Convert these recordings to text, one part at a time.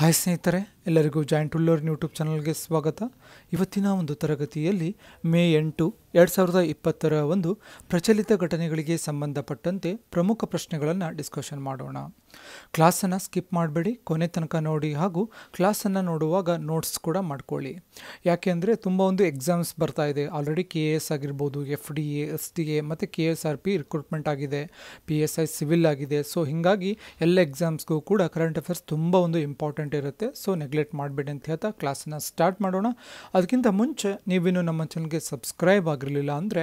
हाय स्नेहितरे ಎಲ್ಲರಿಗೂ joint ಉಲ್ಲೋರ್ YouTube ಚಾನಲ್ಗೆ ಸ್ವಾಗತ. ಇವತ್ತಿನ ಒಂದು ತರಗತಿಯಲ್ಲಿ ಮೇ ಎಂಟು ಎರಡು ಸಾವಿರದ ಇಪ್ಪತ್ತರ ಒಂದು ಪ್ರಚಲಿತ ಘಟನೆಗಳಿಗೆ ಸಂಬಂಧಪಟ್ಟಂತೆ ಪ್ರಮುಖ ಪ್ರಶ್ನೆಗಳನ್ನು ಡಿಸ್ಕಷನ್ ಮಾಡೋಣ. ಕ್ಲಾಸನ್ನು ಸ್ಕಿಪ್ ಮಾಡಬೇಡಿ, ಕೊನೆ ತನಕ ನೋಡಿ ಹಾಗೂ ಕ್ಲಾಸನ್ನು ನೋಡುವಾಗ ನೋಟ್ಸ್ ಕೂಡ ಮಾಡ್ಕೊಳ್ಳಿ. ಯಾಕೆ ಅಂದರೆ ತುಂಬ ಒಂದು ಎಕ್ಸಾಮ್ಸ್ ಬರ್ತಾ ಇದೆ. ಆಲ್ರೆಡಿ ಕೆ ಎ ಎಸ್ ಆಗಿರ್ಬೋದು F D A S D A ಮತ್ತು K S R P recruitment ಆಗಿದೆ ಪಿ ಎಸ್ ಐ ಸಿವಿಲ್ ಆಗಿದೆ. ಸೊ ಹೀಗಾಗಿ ಎಲ್ಲ ಎಕ್ಸಾಮ್ಸ್ಗೂ ಕೂಡ ಕರೆಂಟ್ ಅಫೇರ್ಸ್ ತುಂಬ ಒಂದು ಇಂಪಾರ್ಟೆಂಟ್ ಇರುತ್ತೆ. ಸೊ ನೆಗ್ಲೆಕ್ಟ್ ಮಾಡಬೇಡಿ ಅಂತ ಹೇಳ್ತಾ ಕ್ಲಾಸನ್ನು ಸ್ಟಾರ್ಟ್ ಮಾಡೋಣ. ಅದಕ್ಕಿಂತ ಮುಂಚೆ ನೀವಿನ್ನು ನಮ್ಮ ಚಾನಲ್ಗೆ ಸಬ್ಸ್ಕ್ರೈಬ್ ಆಗಿರಲಿಲ್ಲ ಅಂದರೆ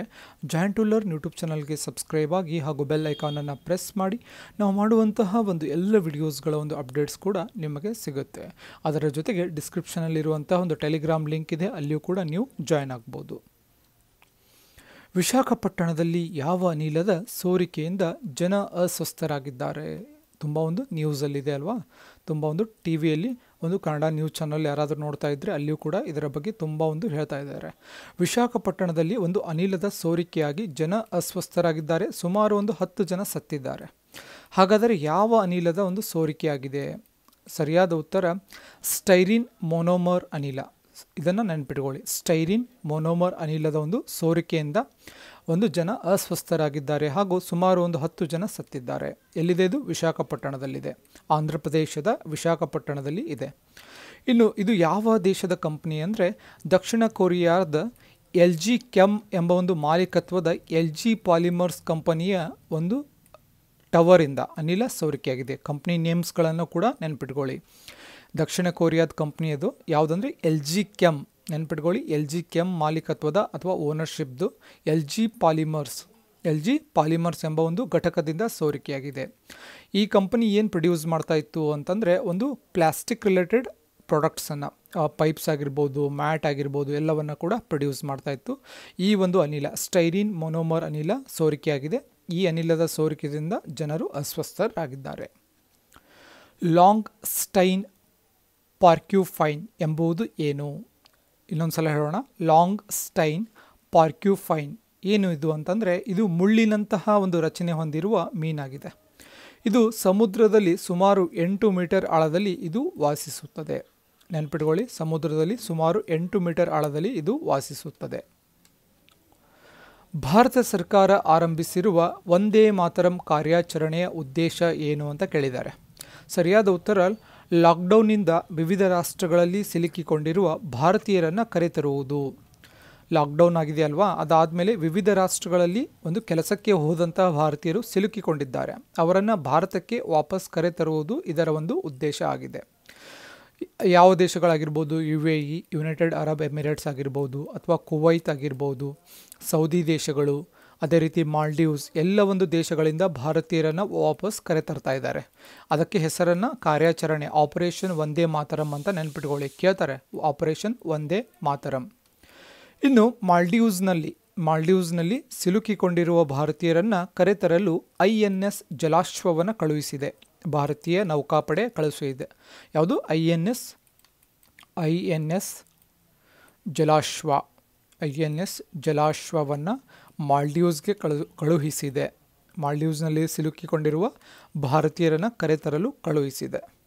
ಜಾಯಿಂಟ್ ಉಲ್ಲರ್ ಯೂಟ್ಯೂಬ್ ಚಾನಲ್ಗೆ ಸಬ್ಸ್ಕ್ರೈಬ್ ಆಗಿ ಹಾಗೂ ಬೆಲ್ ಐಕಾನನ್ನು ಪ್ರೆಸ್ ಮಾಡಿ. ನಾವು ಮಾಡುವಂತಹ ಒಂದು ಎಲ್ಲ ವಿಡಿಯೋಸ್ಗಳ ಒಂದು ಅಪ್ಡೇಟ್ಸ್ ಕೂಡ ನಿಮಗೆ ಸಿಗುತ್ತೆ. ಅದರ ಜೊತೆಗೆ ಡಿಸ್ಕ್ರಿಪ್ಷನಲ್ಲಿರುವಂತಹ ಒಂದು ಟೆಲಿಗ್ರಾಮ್ ಲಿಂಕ್ ಇದೆ. ಅಲ್ಲಿಯೂ ಕೂಡ ನೀವು ಜಾಯ್ನ್ ಆಗ್ಬೋದು. ವಿಶಾಖಪಟ್ಟಣದಲ್ಲಿ ಯಾವ ಅನಿಲದ ಸೋರಿಕೆಯಿಂದ ಜನ ಅಸ್ವಸ್ಥರಾಗಿದ್ದಾರೆ? ತುಂಬ ಒಂದು ನ್ಯೂಸಲ್ಲಿದೆ ಅಲ್ವಾ? ತುಂಬ ಒಂದು ಟಿ ವಿಯಲ್ಲಿ ಒಂದು ಕನ್ನಡ ನ್ಯೂಸ್ ಚಾನಲ್ ಯಾರಾದರೂ ನೋಡ್ತಾ ಇದ್ದರೆ ಅಲ್ಲಿಯೂ ಕೂಡ ಇದರ ಬಗ್ಗೆ ತುಂಬ ಒಂದು ಹೇಳ್ತಾ ಇದ್ದಾರೆ. ವಿಶಾಖಪಟ್ಟಣದಲ್ಲಿ ಒಂದು ಅನಿಲದ ಸೋರಿಕೆಯಾಗಿ ಜನ ಅಸ್ವಸ್ಥರಾಗಿದ್ದಾರೆ. ಸುಮಾರು ಒಂದು ಹತ್ತು ಜನ ಸತ್ತಿದ್ದಾರೆ. ಹಾಗಾದರೆ ಯಾವ ಅನಿಲದ ಒಂದು ಸೋರಿಕೆಯಾಗಿದೆ? ಸರಿಯಾದ ಉತ್ತರ, ಸ್ಟೈರಿನ್ ಮೊನೋಮರ್ ಅನಿಲ. ಇದನ್ನು ನೆನ್ಪಿಟ್ಕೊಳ್ಳಿ. ಸ್ಟೈರಿನ್ ಮೊನೋಮರ್ ಅನಿಲದ ಒಂದು ಸೋರಿಕೆಯಿಂದ ಒಂದು ಜನ ಅಸ್ವಸ್ಥರಾಗಿದ್ದಾರೆ ಹಾಗೂ ಸುಮಾರು ಒಂದು ಹತ್ತು ಜನ ಸತ್ತಿದ್ದಾರೆ. ಎಲ್ಲಿದೆ ಇದು? ವಿಶಾಖಪಟ್ಟಣದಲ್ಲಿದೆ. ಆಂಧ್ರ ಪ್ರದೇಶದ ವಿಶಾಖಪಟ್ಟಣದಲ್ಲಿ ಇದೆ. ಇನ್ನು ಇದು ಯಾವ ದೇಶದ ಕಂಪ್ನಿ ಅಂದರೆ ದಕ್ಷಿಣ ಕೊರಿಯಾದ ಎಲ್ ಜಿ ಕೆಮ್ ಎಂಬ ಒಂದು ಮಾಲೀಕತ್ವದ ಎಲ್ ಜಿ ಪಾಲಿಮರ್ಸ್ ಕಂಪನಿಯ ಒಂದು ಟವರಿಂದ ಅನಿಲ ಸೋರಿಕೆಯಾಗಿದೆ. ಕಂಪ್ನಿ ನೇಮ್ಸ್ಗಳನ್ನು ಕೂಡ ನೆನ್ಪಿಟ್ಕೊಳ್ಳಿ. ದಕ್ಷಿಣ ಕೊರಿಯಾದ ಕಂಪ್ನಿಯದು ಯಾವುದಂದರೆ ಎಲ್ ಜಿ ಕೆಮ್ ನೆನ್ಪಿಟ್ಕೊಳ್ಳಿ, ಎಲ್ ಜಿ ಕೆಮ್ ಮಾಲೀಕತ್ವದ ಅಥವಾ ಓನರ್ಶಿಪ್ದು L G polymers, L G polymers ಎಂಬ ಒಂದು ಘಟಕದಿಂದ ಸೋರಿಕೆಯಾಗಿದೆ. ಈ ಕಂಪನಿ ಏನು ಪ್ರೊಡ್ಯೂಸ್ ಮಾಡ್ತಾ ಇತ್ತು ಅಂತಂದರೆ ಒಂದು ಪ್ಲಾಸ್ಟಿಕ್ ರಿಲೇಟೆಡ್ ಪ್ರಾಡಕ್ಟ್ಸನ್ನು ಪೈಪ್ಸ್ ಆಗಿರ್ಬೋದು, ಮ್ಯಾಟ್ ಆಗಿರ್ಬೋದು, ಎಲ್ಲವನ್ನು ಕೂಡ ಪ್ರೊಡ್ಯೂಸ್ ಮಾಡ್ತಾ ಇತ್ತು. ಈ ಒಂದು ಅನಿಲ, ಸ್ಟೈರಿನ್ ಮೊನೋಮರ್ ಅನಿಲ ಸೋರಿಕೆಯಾಗಿದೆ. ಈ ಅನಿಲದ ಸೋರಿಕೆಯಿಂದ ಜನರು ಅಸ್ವಸ್ಥರಾಗಿದ್ದಾರೆ. ಲಾಂಗ್ ಸ್ಟೈನ್ ಪಾರ್ಕ್ಯೂಫೈನ್ ಎಂಬುದು ಏನು? ಇನ್ನೊಂದು ಸಲ ಹೇಳೋಣ. ಲಾಂಗ್ ಸ್ಟೈನ್ ಪಾರ್ಕ್ಯೂಫೈನ್. ಏನು ಇದು ಅಂತಂದರೆ ಇದು ಮುಳ್ಳಿನಂತಹ ಒಂದು ರಚನೆ ಹೊಂದಿರುವ ಮೀನಾಗಿದೆ. ಇದು ಸಮುದ್ರದಲ್ಲಿ ಸುಮಾರು ಎಂಟು ಮೀಟರ್ ಆಳದಲ್ಲಿ ಇದು ವಾಸಿಸುತ್ತದೆ. ನೆನ್ಪಿಟ್ಕೊಳ್ಳಿ, ಸಮುದ್ರದಲ್ಲಿ ಸುಮಾರು ಎಂಟು ಮೀಟರ್ ಆಳದಲ್ಲಿ ಇದು ವಾಸಿಸುತ್ತದೆ. ಭಾರತ ಸರ್ಕಾರ ಆರಂಭಿಸಿರುವ ಒಂದೇ ಮಾತರಂ ಕಾರ್ಯಾಚರಣೆಯ ಉದ್ದೇಶ ಏನು ಅಂತ ಕೇಳಿದ್ದಾರೆ. ಸರಿಯಾದ ಉತ್ತರ ಲಾಕ್ಡೌನ್ನಿಂದ ವಿವಿಧ ರಾಷ್ಟ್ರಗಳಲ್ಲಿ ಸಿಲುಕಿಕೊಂಡಿರುವ ಭಾರತೀಯರನ್ನು ಕರೆತರುವುದು. ಲಾಕ್ಡೌನ್ ಆಗಿದೆ ಅಲ್ವಾ? ಅದಾದಮೇಲೆ ವಿವಿಧ ರಾಷ್ಟ್ರಗಳಲ್ಲಿ ಒಂದು ಕೆಲಸಕ್ಕೆ ಹೋದಂತಹ ಭಾರತೀಯರು ಸಿಲುಕಿಕೊಂಡಿದ್ದಾರೆ. ಅವರನ್ನು ಭಾರತಕ್ಕೆ ವಾಪಸ್ ಕರೆತರುವುದು ಇದರ ಒಂದು ಉದ್ದೇಶ ಆಗಿದೆ. ಯಾವ ದೇಶಗಳಾಗಿರ್ಬೋದು? U A E United Arab Emirates ಆಗಿರ್ಬೋದು, ಅಥವಾ ಕುವೈತ್ ಆಗಿರ್ಬೋದು, ಸೌದಿ ದೇಶಗಳು ಅದೇ ರೀತಿ ಮಾಲ್ಡೀವ್ಸ್ ಎಲ್ಲ ಒಂದು ದೇಶಗಳಿಂದ ಭಾರತೀಯರನ್ನು ವಾಪಸ್ ಕರೆತರ್ತಾ ಇದ್ದಾರೆ. ಅದಕ್ಕೆ ಹೆಸರನ್ನು ಕಾರ್ಯಾಚರಣೆ ಆಪರೇಷನ್ ಒಂದೇ ಮಾತರಂ ಅಂತ ನೆನ್ಪಿಟ್ಕೊಳ್ಳಿ. ಕೇಳ್ತಾರೆ, ಆಪರೇಷನ್ ಒಂದೇ ಮಾತರಂ. ಇನ್ನು ಮಾಲ್ಡೀವ್ಸ್ನಲ್ಲಿ ಮಾಲ್ಡೀವ್ಸ್ನಲ್ಲಿ ಸಿಲುಕಿಕೊಂಡಿರುವ ಭಾರತೀಯರನ್ನು ಕರೆತರಲು ಐ ಎನ್ ಎಸ್ ಜಲಾಶ್ವವನ್ನು ಕಳುಹಿಸಿದೆ. ಭಾರತೀಯ ನೌಕಾಪಡೆ ಕಳುಹಿಸಿದೆ. ಯಾವುದು? I N S, I N S Jalashwa, I N S ಜಲಾಶ್ವವನ್ನು ಮಾಲ್ಡೀವ್ಸ್ಗೆ ಕಳು ಕಳುಹಿಸಿದೆ. ಮಾಲ್ಡೀವ್ಸ್ನಲ್ಲಿ ಸಿಲುಕಿಕೊಂಡಿರುವ ಭಾರತೀಯರನ್ನು ಕರೆತರಲು ಕಳುಹಿಸಿದೆ.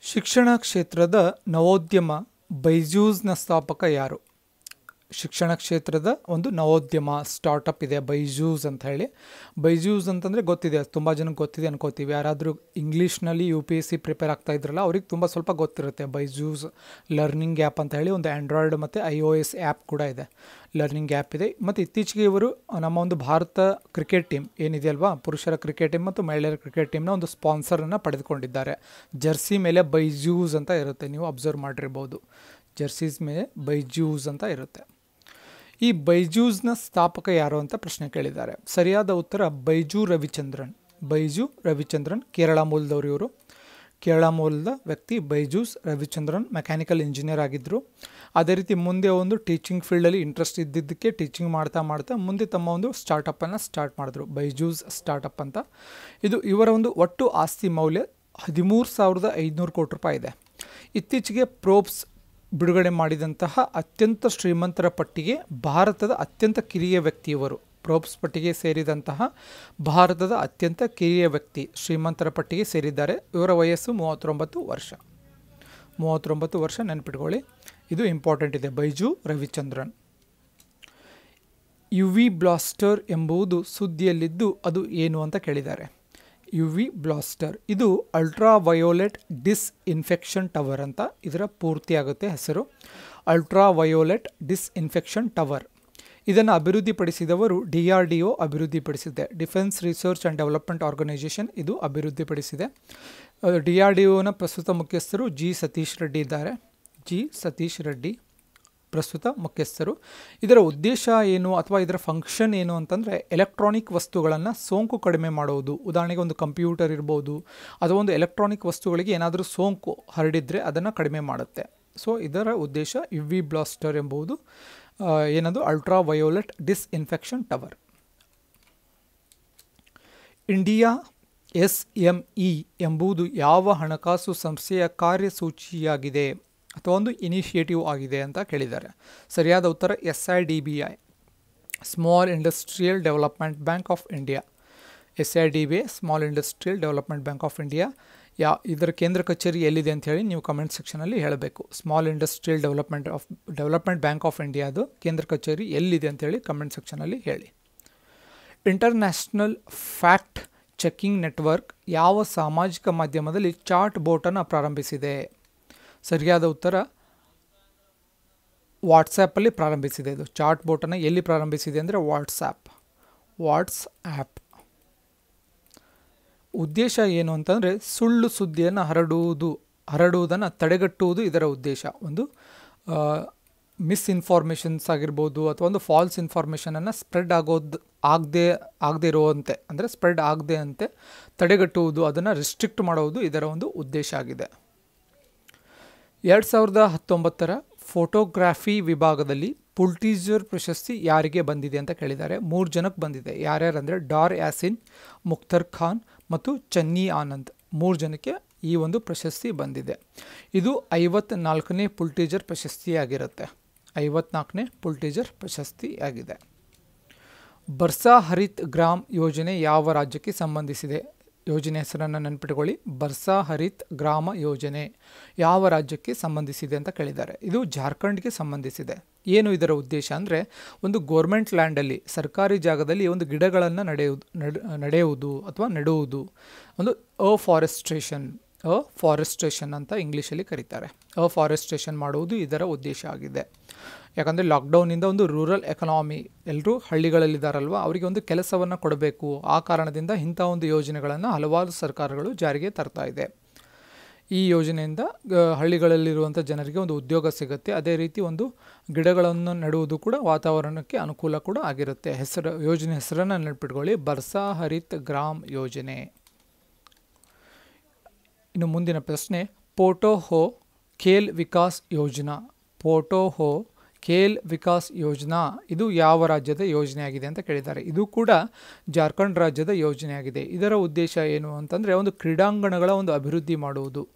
ಶಿಕ್ಷಣ ಕ್ಷೇತ್ರದ ನವೋದ್ಯಮ ಬೈಜೂಸ್ನ ಸ್ಥಾಪಕ ಯಾರು? ಶಿಕ್ಷಣ ಕ್ಷೇತ್ರದ ಒಂದು ನವೋದ್ಯಮ ಸ್ಟಾರ್ಟಪ್ ಇದೆ ಬೈಜೂಸ್ ಅಂತ ಹೇಳಿ. ಬೈಜೂಸ್ ಅಂತಂದರೆ ಗೊತ್ತಿದೆ, ತುಂಬ ಜನಕ್ಕೆ ಗೊತ್ತಿದೆ ಅನ್ಕೋತೀವಿ. ಯಾರಾದರೂ ಇಂಗ್ಲೀಷ್ನಲ್ಲಿ U P S C prepare ಆಗ್ತಾ ಇದ್ರಲ್ಲ, ಅವ್ರಿಗೆ ತುಂಬ ಸ್ವಲ್ಪ ಗೊತ್ತಿರುತ್ತೆ. ಬೈಜೂಸ್ ಲರ್ನಿಂಗ್ ಆ್ಯಪ್ ಅಂತ ಹೇಳಿ ಒಂದು ಆ್ಯಂಡ್ರಾಯ್ಡ್ ಮತ್ತು ಐ ಒ ಎಸ್ ಆ್ಯಪ್ ಕೂಡ ಇದೆ. ಲರ್ನಿಂಗ್ ಆ್ಯಪ್ ಇದೆ. ಮತ್ತು ಇತ್ತೀಚೆಗೆ ಇವರು ನಮ್ಮ ಒಂದು ಭಾರತ ಕ್ರಿಕೆಟ್ ಟೀಮ್ ಏನಿದೆ ಅಲ್ವಾ? ಪುರುಷರ ಕ್ರಿಕೆಟ್ ಟೀಮ್ ಮತ್ತು ಮಹಿಳೆಯರ ಕ್ರಿಕೆಟ್ ಟೀಮ್ನ ಒಂದು ಸ್ಪಾನ್ಸರನ್ನು ಪಡೆದುಕೊಂಡಿದ್ದಾರೆ. ಜರ್ಸಿ ಮೇಲೆ ಬೈಜೂಸ್ ಅಂತ ಇರುತ್ತೆ. ನೀವು ಅಬ್ಸರ್ವ್ ಮಾಡಿರ್ಬೋದು. ಜರ್ಸೀಸ್ ಮೇಲೆ ಬೈಜೂಸ್ ಅಂತ ಇರುತ್ತೆ. ಈ ಬೈಜೂಸ್ನ ಸ್ಥಾಪಕ ಯಾರು ಅಂತ ಪ್ರಶ್ನೆ ಕೇಳಿದ್ದಾರೆ. ಸರಿಯಾದ ಉತ್ತರ ಬೈಜು ರವಿಚಂದ್ರನ್. ಬೈಜು ರವಿಚಂದ್ರನ್ ಕೇರಳ ಮೂಲದವರು ಇವರು. ಕೇರಳ ಮೂಲದ ವ್ಯಕ್ತಿ ಬೈಜೂಸ್ ರವಿಚಂದ್ರನ್ ಮೆಕ್ಯಾನಿಕಲ್ ಇಂಜಿನಿಯರ್ ಆಗಿದ್ದರು ಅದೇ ರೀತಿ ಮುಂದೆ ಒಂದು ಟೀಚಿಂಗ್ ಫೀಲ್ಡಲ್ಲಿ ಇಂಟ್ರೆಸ್ಟ್ ಇದ್ದಿದ್ದಕ್ಕೆ ಟೀಚಿಂಗ್ ಮಾಡ್ತಾ ಮಾಡ್ತಾ ಮುಂದೆ ತಮ್ಮ ಒಂದು ಸ್ಟಾರ್ಟಪ್ಪನ್ನು ಸ್ಟಾರ್ಟ್ ಮಾಡಿದ್ರು. ಬೈಜೂಸ್ ಸ್ಟಾರ್ಟಪ್ ಅಂತ. ಇದು ಇವರ ಒಂದು ಒಟ್ಟು ಆಸ್ತಿ ಮೌಲ್ಯ ಹದಿಮೂರು ಸಾವಿರದ ಐದುನೂರು ಕೋಟಿ ರೂಪಾಯಿ ಇದೆ. ಇತ್ತೀಚೆಗೆ ಪ್ರೋಬ್ಸ್ ಬಿಡುಗಡೆ ಮಾಡಿದಂತಹ ಅತ್ಯಂತ ಶ್ರೀಮಂತರ ಪಟ್ಟಿಗೆ ಭಾರತದ ಅತ್ಯಂತ ಕಿರಿಯ ವ್ಯಕ್ತಿಯವರು. ಪ್ರೋಪ್ಸ್ ಪಟ್ಟಿಗೆ ಸೇರಿದಂತಹ ಭಾರತದ ಅತ್ಯಂತ ಕಿರಿಯ ವ್ಯಕ್ತಿ ಶ್ರೀಮಂತರ ಪಟ್ಟಿಗೆ ಸೇರಿದ್ದಾರೆ. ಇವರ ವಯಸ್ಸು ಮೂವತ್ತೊಂಬತ್ತು ವರ್ಷ. ಮೂವತ್ತೊಂಬತ್ತು ವರ್ಷ ನೆನಪಿಟ್ಕೊಳ್ಳಿ. ಇದು ಇಂಪಾರ್ಟೆಂಟ್ ಇದೆ. Byju Ravichandran. U V blaster ಎಂಬುದು ಸುದ್ದಿಯಲ್ಲಿದ್ದು ಅದು ಏನು ಅಂತ ಕೇಳಿದ್ದಾರೆ. ಯು ವಿ ಬ್ಲಾಸ್ಟರ್ ಇದು ಅಲ್ಟ್ರಾ ವಯೋಲೆಟ್ ಡಿಸ್ಇನ್ಫೆಕ್ಷನ್ ಟವರ್ ಅಂತ ಇದರ ಪೂರ್ತಿ ಆಗುತ್ತೆ ಹೆಸರು. Ultra violet disinfection tower. ಇದನ್ನು ಅಭಿವೃದ್ಧಿಪಡಿಸಿದವರು ಡಿ ಆರ್ ಡಿ ಒ ಅಭಿವೃದ್ಧಿಪಡಿಸಿದೆ. Defence research and development organisation ಇದು ಅಭಿವೃದ್ಧಿಪಡಿಸಿದೆ. ಡಿ ಆರ್ ಡಿ ಒನ ಪ್ರಸ್ತುತ ಮುಖ್ಯಸ್ಥರು ಜಿ ಸತೀಶ್ ರೆಡ್ಡಿ ಇದ್ದಾರೆ. ಜಿ ಸತೀಶ್ ರೆಡ್ಡಿ. ಪ್ರಸ್ತುತ ಮುಖ್ಯಸ್ಥರು. ಇದರ ಉದ್ದೇಶ ಏನು ಅಥವಾ ಇದರ ಫಂಕ್ಷನ್ ಏನು ಅಂತಂದರೆ ಎಲೆಕ್ಟ್ರಾನಿಕ್ ವಸ್ತುಗಳನ್ನು ಸೋಂಕು ಕಡಿಮೆ ಮಾಡುವುದು ಉದಾಹರಣೆಗೆ ಒಂದು ಕಂಪ್ಯೂಟರ್ ಇರ್ಬೋದು, ಅಥವಾ ಒಂದು ಎಲೆಕ್ಟ್ರಾನಿಕ್ ವಸ್ತುಗಳಿಗೆ ಏನಾದರೂ ಸೋಂಕು ಹರಡಿದರೆ ಅದನ್ನು ಕಡಿಮೆ ಮಾಡುತ್ತೆ. ಸೊ ಇದರ ಉದ್ದೇಶ ಯು ವಿ ಬ್ಲಾಸ್ಟರ್ ಎಂಬುದು ಏನದು? Ultra violet disinfection tower India S M E ಎಂಬುದು ಯಾವ ಹಣಕಾಸು ಸಂಸ್ಥೆಯ ಕಾರ್ಯಸೂಚಿಯಾಗಿದೆ? ಅಥವಾ ಒಂದು ಇನಿಷಿಯೇಟಿವ್ ಆಗಿದೆ ಅಂತ ಕೇಳಿದ್ದಾರೆ. ಸರಿಯಾದ ಉತ್ತರ S I D B I small industrial development bank of India S I D B small industrial development bank of India ಯಾ, ಇದರ ಕೇಂದ್ರ ಕಚೇರಿ ಎಲ್ಲಿದೆ ಅಂತ ಹೇಳಿ ನೀವು ಕಮೆಂಟ್ ಸೆಕ್ಷನಲ್ಲಿ ಹೇಳಬೇಕು. Small industrial development of development bank of ಇಂಡಿಯಾದು ಕೇಂದ್ರ ಕಚೇರಿ ಎಲ್ಲಿದೆ ಅಂತೇಳಿ ಕಮೆಂಟ್ ಸೆಕ್ಷನಲ್ಲಿ ಹೇಳಿ. ಇಂಟರ್ನ್ಯಾಷನಲ್ ಫ್ಯಾಕ್ಟ್ ಚೆಕಿಂಗ್ ನೆಟ್ವರ್ಕ್ ಯಾವ ಸಾಮಾಜಿಕ ಮಾಧ್ಯಮದಲ್ಲಿ ಚಾಟ್ ಬೋಟನ್ನು ಪ್ರಾರಂಭಿಸಿದೆ? ಸರಿಯಾದ ಉತ್ತರ ವಾಟ್ಸ್ಯಾಪಲ್ಲಿ ಪ್ರಾರಂಭಿಸಿದೆ ಇದು. ಚಾಟ್ ಬೋಟನ್ನು ಎಲ್ಲಿ ಪ್ರಾರಂಭಿಸಿದೆ ಅಂದರೆ ವಾಟ್ಸಾಪ್ ವಾಟ್ಸ್ ಆ್ಯಪ್ ಉದ್ದೇಶ ಏನು ಅಂತಂದರೆ ಸುಳ್ಳು ಸುದ್ದಿಯನ್ನು ಹರಡುವುದು, ಹರಡುವುದನ್ನು ತಡೆಗಟ್ಟುವುದು ಇದರ ಉದ್ದೇಶ. ಒಂದು ಮಿಸ್ಇನ್ಫಾರ್ಮೇಷನ್ಸ್ ಆಗಿರ್ಬೋದು ಅಥವಾ ಒಂದು ಫಾಲ್ಸ್ ಇನ್ಫಾರ್ಮೇಷನನ್ನು ಸ್ಪ್ರೆಡ್ ಆಗೋದು, ಆಗದೆ ಆಗದೆ ಇರುವಂತೆ, ಅಂದರೆ ಸ್ಪ್ರೆಡ್ ಆಗದೆ ಅಂತೆ ತಡೆಗಟ್ಟುವುದು, ಅದನ್ನು ರಿಸ್ಟ್ರಿಕ್ಟ್ ಮಾಡುವುದು ಇದರ ಒಂದು ಉದ್ದೇಶ ಆಗಿದೆ. ಎರಡು ಸಾವಿರದ ಹತ್ತೊಂಬತ್ತರ ಫೋಟೋಗ್ರಾಫಿ ವಿಭಾಗದಲ್ಲಿ ಪುಲ್ಟೀಜರ್ ಪ್ರಶಸ್ತಿ ಯಾರಿಗೆ ಬಂದಿದೆ ಅಂತ ಕೇಳಿದ್ದಾರೆ. ಮೂರು ಜನಕ್ಕೆ ಬಂದಿದೆ. ಯಾರ್ಯಾರು ಅಂದರೆ ಡಾರ್ ಯಾಸಿನ್, ಮುಖ್ತರ್ ಖಾನ್ ಮತ್ತು ಚನ್ನಿ ಆನಂದ್. ಮೂರು ಜನಕ್ಕೆ ಈ ಒಂದು ಪ್ರಶಸ್ತಿ ಬಂದಿದೆ. ಇದು ಐವತ್ನಾಲ್ಕನೇ ಪುಲ್ಟೀಜರ್ ಪ್ರಶಸ್ತಿಯಾಗಿರುತ್ತೆ. ಐವತ್ನಾಲ್ಕನೇ ಪುಲ್ಟೀಜರ್ ಪ್ರಶಸ್ತಿಯಾಗಿದೆ. ಬರ್ಸಾ ಹರಿತ್ ಗ್ರಾಮ್ ಯೋಜನೆ ಯಾವ ರಾಜ್ಯಕ್ಕೆ ಸಂಬಂಧಿಸಿದೆ? ಯೋಜನೆ ಹೆಸರನ್ನು ನೆನ್ಪಿಟ್ಕೊಳ್ಳಿ. ಬರ್ಸಾ ಹರಿತ್ ಗ್ರಾಮ ಯೋಜನೆ ಯಾವ ರಾಜ್ಯಕ್ಕೆ ಸಂಬಂಧಿಸಿದೆ ಅಂತ ಕೇಳಿದ್ದಾರೆ. ಇದು ಜಾರ್ಖಂಡ್ಗೆ ಸಂಬಂಧಿಸಿದೆ. ಏನು ಇದರ ಉದ್ದೇಶ ಅಂದರೆ ಒಂದು ಗೋರ್ಮೆಂಟ್ ಲ್ಯಾಂಡಲ್ಲಿ, ಸರ್ಕಾರಿ ಜಾಗದಲ್ಲಿ ಒಂದು ಗಿಡಗಳನ್ನು ನಡೆಯುವುದು ನಡೆಯುವುದು ಅಥವಾ ನೆಡುವುದು. ಒಂದು ಅಫಾರೆಸ್ಟ್ರೇಷನ್ ಅ ಫಾರೆಸ್ಟ್ರೇಷನ್ ಅಂತ ಇಂಗ್ಲೀಷಲ್ಲಿ ಕರೀತಾರೆ. ಅಫಾರೆಸ್ಟ್ರೇಷನ್ ಮಾಡುವುದು ಇದರ ಉದ್ದೇಶ ಆಗಿದೆ. ಯಾಕಂದರೆ ಲಾಕ್ಡೌನಿಂದ ಒಂದು ರೂರಲ್ ಎಕನಾಮಿ ಎಲ್ಲರೂ ಹಳ್ಳಿಗಳಲ್ಲಿದ್ದಾರಲ್ವ? ಅವರಿಗೆ ಒಂದು ಕೆಲಸವನ್ನು ಕೊಡಬೇಕು. ಆ ಕಾರಣದಿಂದ ಇಂಥ ಒಂದು ಯೋಜನೆಗಳನ್ನು ಹಲವಾರು ಸರ್ಕಾರಗಳು ಜಾರಿಗೆ ತರ್ತಾ ಇದೆ. ಈ ಯೋಜನೆಯಿಂದ ಹಳ್ಳಿಗಳಲ್ಲಿರುವಂಥ ಜನರಿಗೆ ಒಂದು ಉದ್ಯೋಗ ಸಿಗುತ್ತೆ. ಅದೇ ರೀತಿ ಒಂದು ಗಿಡಗಳನ್ನು ನೆಡುವುದು ಕೂಡ ವಾತಾವರಣಕ್ಕೆ ಅನುಕೂಲ ಕೂಡ ಆಗಿರುತ್ತೆ. ಹೆಸರು, ಯೋಜನೆ ಹೆಸರನ್ನು ನೆನಪಿಟ್ಕೊಳ್ಳಿ. ಬರ್ಸಾ ಹರಿತ್ ಗ್ರಾಮ್ ಯೋಜನೆ. ಇನ್ನು ಮುಂದಿನ ಪ್ರಶ್ನೆ, ಪೋಟೋ ಹೋ ಖೇಲ್ ವಿಕಾಸ್ ಯೋಜನಾ? ಪೋಟೋ ಹೋ ಖೇಲ್ ವಿಕಾಸ್ ಯೋಜನಾ ಇದು ಯಾವ ರಾಜ್ಯದ ಯೋಜನೆಯಾಗಿದೆ ಅಂತ ಕೇಳಿದ್ದಾರೆ. ಇದು ಕೂಡ ಜಾರ್ಖಂಡ್ ರಾಜ್ಯದ ಯೋಜನೆಯಾಗಿದೆ. ಇದರ ಉದ್ದೇಶ ಏನು ಅಂತಂದರೆ ಒಂದು ಕ್ರೀಡಾಂಗಣಗಳ ಒಂದು ಅಭಿವೃದ್ಧಿ ಮಾಡುವುದು.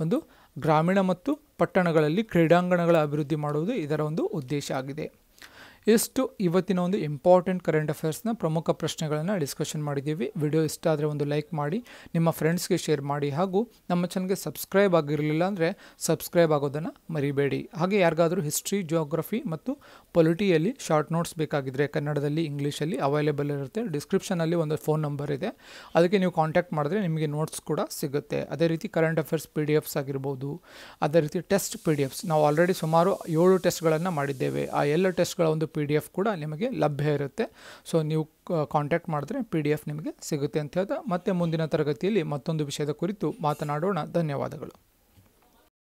ಒಂದು ಗ್ರಾಮೀಣ ಮತ್ತು ಪಟ್ಟಣಗಳಲ್ಲಿ ಕ್ರೀಡಾಂಗಣಗಳ ಅಭಿವೃದ್ಧಿ ಮಾಡುವುದು ಇದರ ಒಂದು ಉದ್ದೇಶ ಆಗಿದೆ. ಇಷ್ಟು ಇವತ್ತಿನ ಒಂದು ಇಂಪಾರ್ಟೆಂಟ್ ಕರೆಂಟ್ ಅಫೇರ್ಸ್ನ ಪ್ರಮುಖ ಪ್ರಶ್ನೆಗಳನ್ನು ಡಿಸ್ಕಷನ್ ಮಾಡಿದ್ದೀವಿ. ವಿಡಿಯೋ ಇಷ್ಟ ಆದರೆ ಒಂದು ಲೈಕ್ ಮಾಡಿ, ನಿಮ್ಮ ಫ್ರೆಂಡ್ಸ್ಗೆ ಶೇರ್ ಮಾಡಿ, ಹಾಗೂ ನಮ್ಮ ಚಾನಲ್ಗೆ ಸಬ್ಸ್ಕ್ರೈಬ್ ಆಗಿರಲಿಲ್ಲ ಅಂದರೆ ಸಬ್ಸ್ಕ್ರೈಬ್ ಆಗೋದನ್ನು ಮರಿಬೇಡಿ. ಹಾಗೆ ಯಾರಿಗಾದರೂ ಹಿಸ್ಟ್ರಿ ಜಿಯೋಗ್ರಫಿ ಮತ್ತು ಪೊಲಿಟಿಯಲ್ಲಿ ಶಾರ್ಟ್ ನೋಟ್ಸ್ ಬೇಕಾಗಿದ್ದರೆ ಕನ್ನಡದಲ್ಲಿ ಇಂಗ್ಲೀಷಲ್ಲಿ ಅವೈಲೇಬಲ್ ಇರುತ್ತೆ. ಡಿಸ್ಕ್ರಿಪ್ಷನಲ್ಲಿ ಒಂದು ಫೋನ್ ನಂಬರ್ ಇದೆ. ಅದಕ್ಕೆ ನೀವು ಕಾಂಟ್ಯಾಕ್ಟ್ ಮಾಡಿದ್ರೆ ನಿಮಗೆ ನೋಟ್ಸ್ ಕೂಡ ಸಿಗುತ್ತೆ. ಅದೇ ರೀತಿ current affairs P D Fs ಆಗಿರ್ಬೋದು, ಅದೇ ರೀತಿ ಟೆಸ್ಟ್ ಪಿ ಡಿ ಎಫ್ಸ್ ನಾವು ಆಲ್ರೆಡಿ ಸುಮಾರು ಏಳು ಟೆಸ್ಟ್ಗಳನ್ನು ಮಾಡಿದ್ದೇವೆ. ಆ ಎಲ್ಲ ಟೆಸ್ಟ್ಗಳ ಒಂದು ಪಿ ಡಿ ಎಫ್ ಕೂಡ ನಿಮಗೆ ಲಭ್ಯ ಇರುತ್ತೆ. ಸೊ ನೀವು ಕಾಂಟ್ಯಾಕ್ಟ್ ಮಾಡಿದ್ರೆ ಪಿ ಡಿ ಎಫ್ ನಿಮಗೆ ಸಿಗುತ್ತೆ ಅಂತ ಹೇಳ್ತಾ ಮತ್ತೆ ಮುಂದಿನ ತರಗತಿಯಲ್ಲಿ ಮತ್ತೊಂದು ವಿಷಯದ ಕುರಿತು ಮಾತನಾಡೋಣ. ಧನ್ಯವಾದಗಳು.